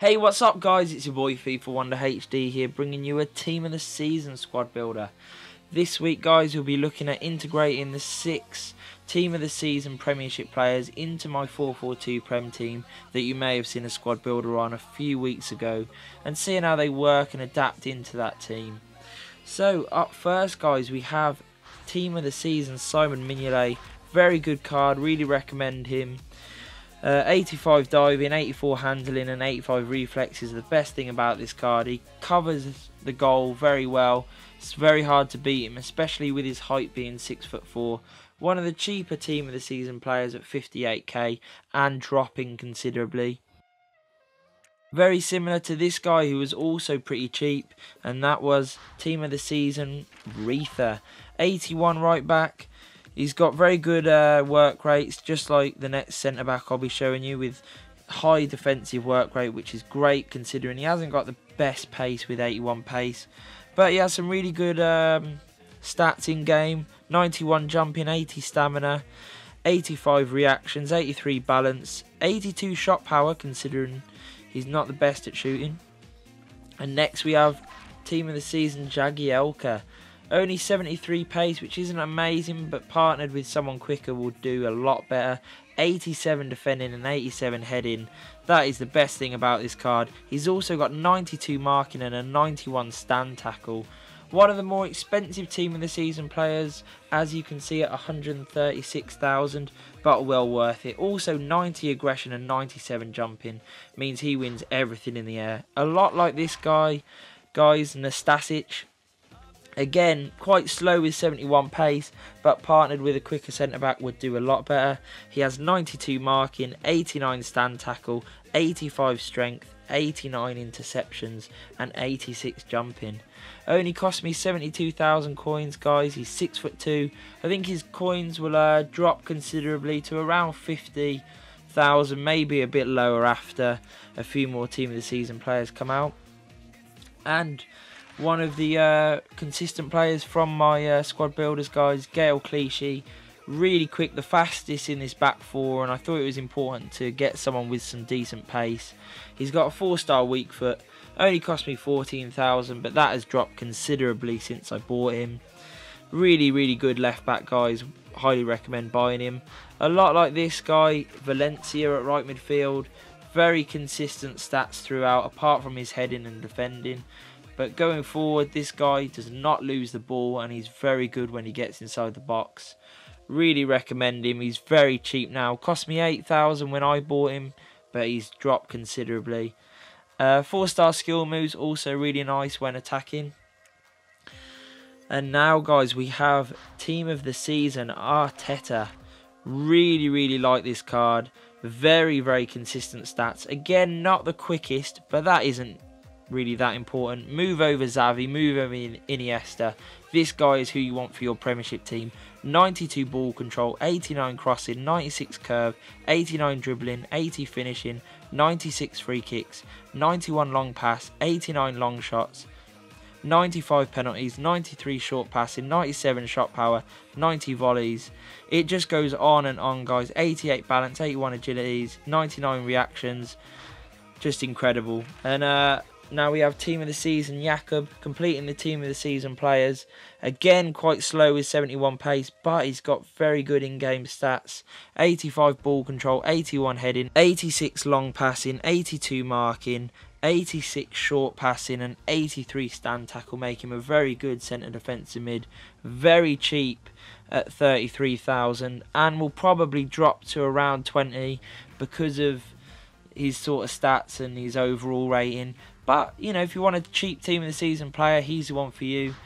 Hey, what's up guys? It's your boy FIFA Wonda HD here bringing you a Team of the Season squad builder. This week guys we'll be looking at integrating the six Team of the Season Premiership players into my 4-4-2 Prem team that you may have seen a squad builder on a few weeks ago and seeing how they work and adapt into that team. So up first guys we have Team of the Season Simon Mignolet. Very good card, really recommend him. Uh, 85 diving, 84 handling and 85 reflex is the best thing about this card. He covers the goal very well. It's very hard to beat him, especially with his height being 6 foot 4. One of the cheaper team of the season players at 58k and dropping considerably. Very similar to this guy who was also pretty cheap and that was team of the season Riether. 81 right back, He's got very good uh, work rates, just like the next centre back I'll be showing you, with high defensive work rate, which is great considering he hasn't got the best pace with 81 pace. But he has some really good um, stats in game 91 jumping, 80 stamina, 85 reactions, 83 balance, 82 shot power considering he's not the best at shooting. And next we have team of the season Jagielka. Only 73 pace, which isn't amazing, but partnered with someone quicker will do a lot better. 87 defending and 87 heading. That is the best thing about this card. He's also got 92 marking and a 91 stand tackle. One of the more expensive team of the season players, as you can see at 136,000, but well worth it. Also 90 aggression and 97 jumping means he wins everything in the air. A lot like this guy, guys, Nastasic, Again, quite slow with 71 pace, but partnered with a quicker centre back would do a lot better. He has 92 marking, 89 stand tackle, 85 strength, 89 interceptions, and 86 jumping. Only cost me 72,000 coins, guys. He's six foot two. I think his coins will uh, drop considerably to around 50,000, maybe a bit lower after a few more team of the season players come out. And one of the uh, consistent players from my uh, squad builders guys, Gail Clichy. Really quick, the fastest in this back four, and I thought it was important to get someone with some decent pace. He's got a four-star weak foot, only cost me 14,000, but that has dropped considerably since I bought him. Really, really good left back, guys. Highly recommend buying him. A lot like this guy, Valencia at right midfield. Very consistent stats throughout, apart from his heading and defending. But going forward, this guy does not lose the ball and he's very good when he gets inside the box. Really recommend him. He's very cheap now. Cost me 8,000 when I bought him, but he's dropped considerably. Uh, four star skill moves also really nice when attacking. And now, guys, we have team of the season Arteta. Really, really like this card. Very, very consistent stats. Again, not the quickest, but that isn't really that important. Move over Xavi, move over Iniesta. This guy is who you want for your Premiership team. 92 ball control, 89 crossing, 96 curve, 89 dribbling, 80 finishing, 96 free kicks, 91 long pass, 89 long shots, 95 penalties, 93 short passing, 97 shot power, 90 volleys. It just goes on and on, guys. 88 balance, 81 agilities, 99 reactions. Just incredible. And uh, now we have team of the season Yacob completing the team of the season players. Again, quite slow with 71 pace, but he's got very good in-game stats. 85 ball control, 81 heading, 86 long passing, 82 marking, 86 short passing and 83 stand tackle make him a very good centre defensive mid. Very cheap at 33,000 and will probably drop to around 20 because of his sort of stats and his overall rating. But, you know, if you want a cheap team of the season player, he's the one for you.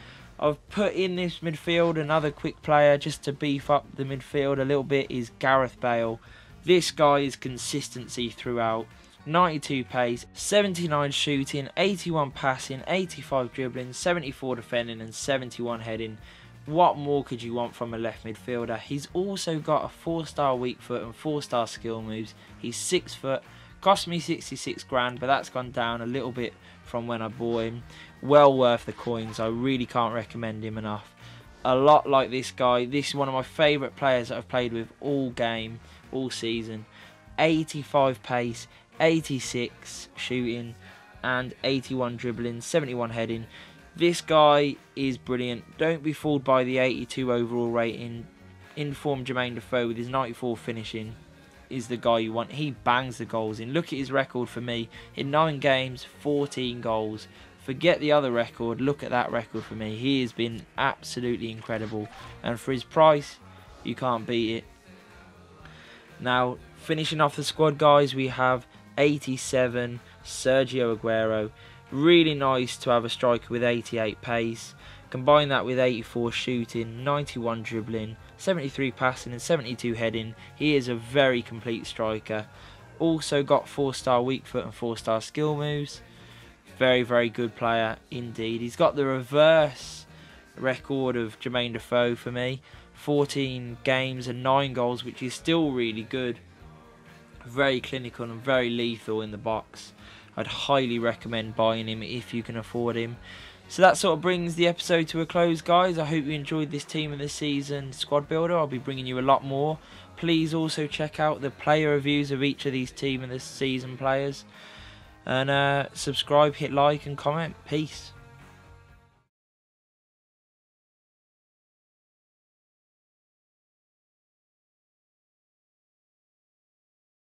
I've put in this midfield another quick player just to beef up the midfield a little bit is Gareth Bale. This guy is consistency throughout. 92 pace, 79 shooting, 81 passing, 85 dribbling, 74 defending and 71 heading. What more could you want from a left midfielder? He's also got a 4 star weak foot and 4 star skill moves. He's 6 foot, Cost me 66 grand, but that's gone down a little bit from when I bought him. Well worth the coins. I really can't recommend him enough. A lot like this guy. This is one of my favourite players that I've played with all game, all season. 85 pace, 86 shooting, and 81 dribbling, 71 heading. This guy is brilliant. Don't be fooled by the 82 overall rating. Inform Jermaine Defoe with his 94 finishing is the guy you want. He bangs the goals in. Look at his record for me. In 9 games, 14 goals. Forget the other record. Look at that record for me. He has been absolutely incredible. And for his price, you can't beat it. Now, finishing off the squad, guys, we have 87 Sergio Aguero. Really nice to have a striker with 88 pace. Combine that with 84 shooting, 91 dribbling, 73 passing and 72 heading. He is a very complete striker. Also got 4 star weak foot and 4 star skill moves. Very, very good player indeed. He's got the reverse record of Jermaine Defoe for me. 14 games and 9 goals, which is still really good. Very clinical and very lethal in the box. I'd highly recommend buying him if you can afford him. So that sort of brings the episode to a close, guys. I hope you enjoyed this team of the season squad builder. I'll be bringing you a lot more. Please also check out the player reviews of each of these team of the season players. And uh, subscribe, hit like, and comment. Peace.